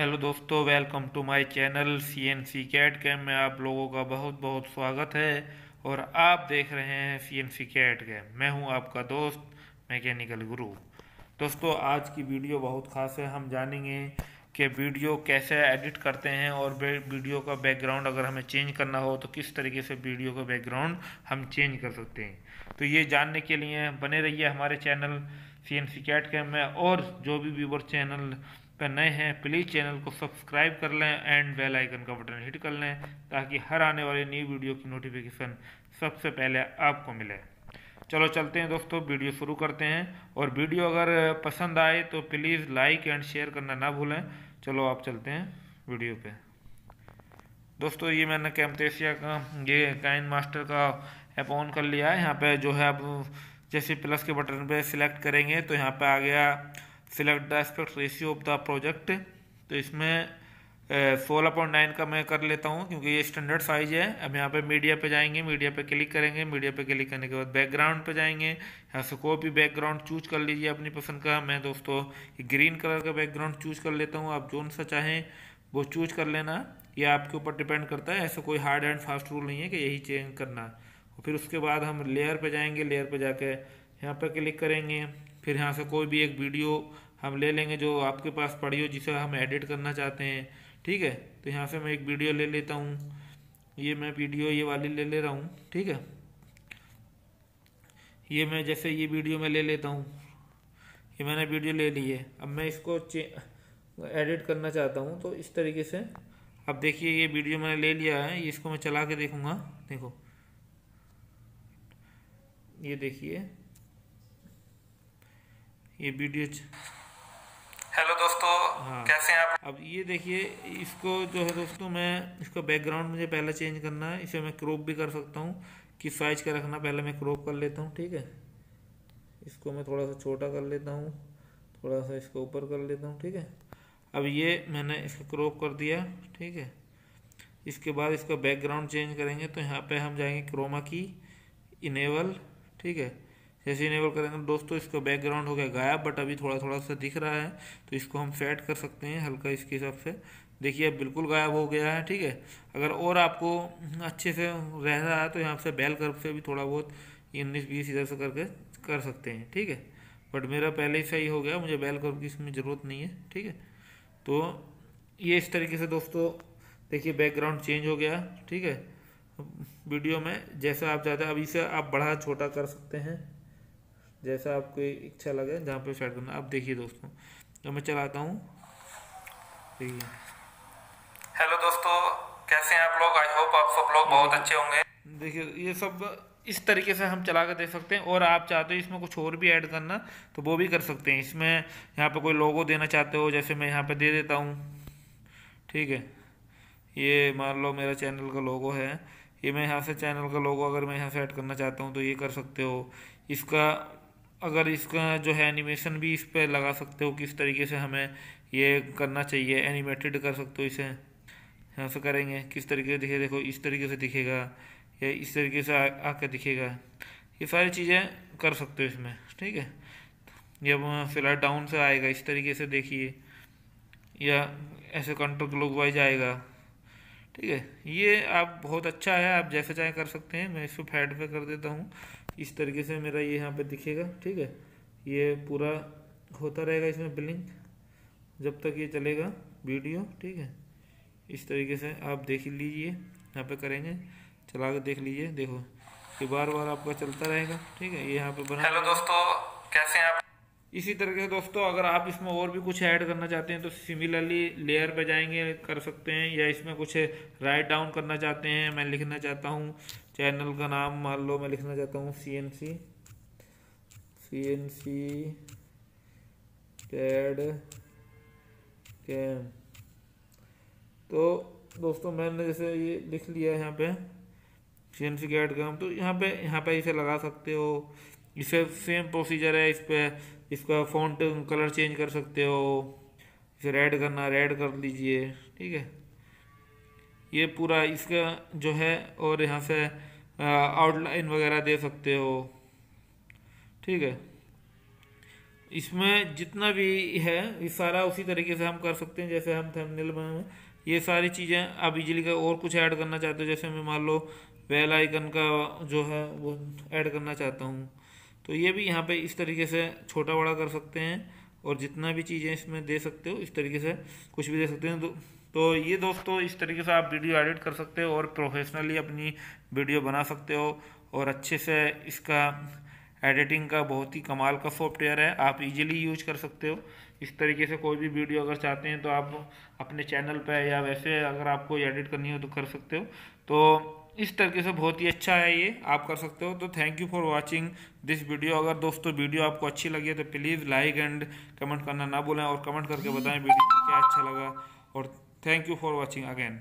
दोस्तों welcome to my channel C N C CAD CAM में आप लोगों का बहुत बहुत स्वागत है और आप देख रहे हैं C N C CAD CAM मैं हूँ आपका दोस्त मैकेनिकल गुरु दोस्तों, आज की वीडियो बहुत खास है। हम जानेंगे कि वीडियो कैसे एडिट करते हैं और वीडियो का बैकग्राउंड अगर हमें चेंज करना हो तो किस तरीके से वीडियो का बैकग्राउंड हम चेंज कर सकते हैं। तो ये जानने के लिए बने रहिए हमारे channel C N C CAD CAM में और जो भी व्यूवर चैनल पर नए हैं प्लीज़ चैनल को सब्सक्राइब कर लें एंड बेल आइकन का बटन हिट कर लें ताकि हर आने वाली न्यू वीडियो की नोटिफिकेशन सबसे पहले आपको मिले। चलो चलते हैं दोस्तों वीडियो शुरू करते हैं। और वीडियो अगर पसंद आए तो प्लीज़ लाइक एंड शेयर करना ना भूलें। चलो आप चलते हैं वीडियो पे। दोस्तों, ये मैंने कैमतेसिया का, ये काइन मास्टर का ऐप ऑन कर लिया है। यहाँ पे जो है आप जैसे प्लस के बटन पे सिलेक्ट करेंगे तो यहाँ पे आ गया select the aspect ratio of the project तो इसमें सोलह पॉइंट नाइन का मैं कर लेता हूँ, क्योंकि ये स्टैंडर्ड साइज़ है। अब यहाँ पे मीडिया पे जाएँगे मीडिया पे क्लिक करेंगे मीडिया पे क्लिक करने के बाद बैकग्राउंड पे जाएँगे। यहाँ से कोई भी बैकग्राउंड चूज़ कर लीजिए अपनी पसंद का। मैं दोस्तों ग्रीन कलर का बैकग्राउंड चूज़ कर लेता हूँ। आप जो सा चाहें, वो चूज़ कर लेना। ये आपके ऊपर डिपेंड करता है। ऐसा कोई हार्ड एंड फास्ट रूल नहीं है कि यही चेंज करना। फिर उसके बाद हम लेयर पर जाएँगे। लेयर पे जाके यहाँ पर क्लिक करेंगे। फिर यहाँ से कोई भी एक वीडियो हम ले लेंगे जो आपके पास पड़ी हो, जिसे हम एडिट करना चाहते हैं। ठीक है? तो यहाँ से मैं एक वीडियो ले लेता हूँ। ये मैं वीडियो ये वाली ले ले रहा हूँ। ठीक है? ये मैं जैसे ये वीडियो में ले लेता हूँ। ये मैंने वीडियो ले ली है। अब मैं इसको एडिट करना चाहता हूँ तो इस तरीके से। अब देखिए, ये वीडियो मैंने ले लिया है। इसको मैं चला के देखूँगा। देखो। ये देखिए। ये वीडियो हेलो दोस्तों हाँ। कैसे हैं आप? अब ये देखिए इसको जो है दोस्तों मैं इसका बैकग्राउंड मुझे पहले चेंज करना है इसे मैं क्रॉप भी कर सकता हूँ। किस साइज़ का रखना पहले मैं क्रॉप कर लेता हूँ ठीक है? इसको मैं थोड़ा सा छोटा कर लेता हूँ थोड़ा सा इसको ऊपर कर लेता हूँ ठीक है? अब ये मैंने इसको क्रॉप कर दिया ठीक है? इसके बाद इसका बैकग्राउंड चेंज करेंगे तो यहाँ पे हम जाएँगे क्रोमा की इनेबल ठीक है? जैसे इनेबल करेंगे दोस्तों इसका बैकग्राउंड हो गया गायब बट अभी थोड़ा थोड़ा सा दिख रहा है तो इसको हम सेट कर सकते हैं हल्का इसके हिसाब से। देखिए अब बिल्कुल गायब हो गया है, ठीक है? अगर और आपको अच्छे से रह रहा है तो यहाँ से बैल कर्व से भी थोड़ा बहुत उन्नीस बीस इधर से करके कर सकते हैं, ठीक है? बट मेरा पहले ही सही हो गया, मुझे बैल कर्व की इसमें ज़रूरत नहीं है, ठीक है? तो ये इस तरीके से दोस्तों, देखिए बैकग्राउंड चेंज हो गया, ठीक है? वीडियो में जैसा आप चाहते हैं अब इसे आप बढ़ा छोटा कर सकते हैं। जैसा आपको इच्छा लगे जहाँ पे सेट करना अब देखिए दोस्तों। तो मैं चलाता हूँ। देखिए। हेलो दोस्तों कैसे हैं आप लोग? आई होप आप सब लोग बहुत अच्छे होंगे। देखिए ये सब इस तरीके से हम चला कर दे सकते हैं। और आप चाहते हो इसमें कुछ और भी ऐड करना तो वो भी कर सकते हैं। इसमें यहाँ पे कोई लोगो देना चाहते हो जैसे मैं यहाँ पे दे देता हूँ। ठीक है। ये मान लो मेरा चैनल का लोगो है। ये मैं यहाँ से चैनल का लोगो अगर मैं यहाँ से ऐड करना चाहता हूँ तो ये कर सकते हो। इसका अगर इसका जो है एनिमेशन भी इस पर लगा सकते हो, किस तरीके से हमें ये करना चाहिए एनिमेटेड कर सकते हो इसे यहाँ से करेंगे। किस तरीके से दिखे, देखो, इस तरीके से दिखेगा, या इस तरीके से आके दिखेगा। ये सारी चीज़ें कर सकते हो इसमें, ठीक है? जब फ़िलहाल डाउन से आएगा, इस तरीके से देखिए, या ऐसे कंट्रोल क्लोक वाइज आएगा, ठीक है? ये आप बहुत अच्छा है, आप जैसे चाहे कर सकते हैं, मैं इसको फैड पे कर देता हूँ। इस तरीके से मेरा ये यहाँ पे दिखेगा, ठीक है? ये पूरा होता रहेगा इसमें बिलिंग, जब तक ये चलेगा वीडियो, ठीक है? इस तरीके से आप देख लीजिए, यहाँ पे करेंगे, चला कर देख लीजिए, देखो, कि बार बार आपका चलता रहेगा, ठीक है? ये यहाँ पे बना हेलो दोस्तों, कैसे हैं आप? इसी तरीके से दोस्तों, अगर आप इसमें और भी कुछ ऐड करना चाहते हैं तो सिमिलरली लेयर पे जाएँगे, कर सकते हैं, या इसमें कुछ राइट डाउन करना चाहते हैं, मैं लिखना चाहता हूँ चैनल का नाम मान लो, मैं लिखना चाहता हूँ C N C C N C CAD CAM तो दोस्तों, मैंने जैसे ये लिख लिया है यहाँ पे C N C CAD CAM तो यहाँ पे यहाँ पे इसे लगा सकते हो। इसे सेम प्रोसीजर है, इस पर इसका फॉन्ट कलर चेंज कर सकते हो। इसे रेड करना रेड कर लीजिए, ठीक है? ये पूरा इसका जो है, और यहाँ से आउटलाइन वगैरह दे सकते हो, ठीक है? इसमें जितना भी है, ये सारा उसी तरीके से हम कर सकते हैं, जैसे हम थंबनेल में ये सारी चीज़ें, आप इजीली का और कुछ ऐड करना चाहते हो, जैसे मैं मान लो वेल आइकन का जो है, वो ऐड करना चाहता हूँ। तो ये भी यहाँ पे इस तरीके से छोटा बड़ा कर सकते हैं और जितना भी चीज़ें इसमें दे सकते हो इस तरीके से कुछ भी दे सकते हैं। तो, तो ये दोस्तों इस तरीके से आप वीडियो एडिट कर सकते हो और प्रोफेशनली अपनी वीडियो बना सकते हो और अच्छे से इसका एडिटिंग का बहुत ही कमाल का सॉफ्टवेयर है आप इजीली यूज़ कर सकते हो। इस तरीके से कोई भी वीडियो अगर चाहते हैं तो आप अपने चैनल पे या वैसे अगर आपको एडिट करनी हो तो कर सकते हो। तो इस तरीके से बहुत ही अच्छा है ये, आप कर सकते हो। तो thank you for watching this video अगर दोस्तों वीडियो आपको अच्छी लगी है तो प्लीज़ लाइक एंड कमेंट करना ना भूलें और कमेंट करके बताएँ वीडियो क्या अच्छा लगा। और thank you for watching again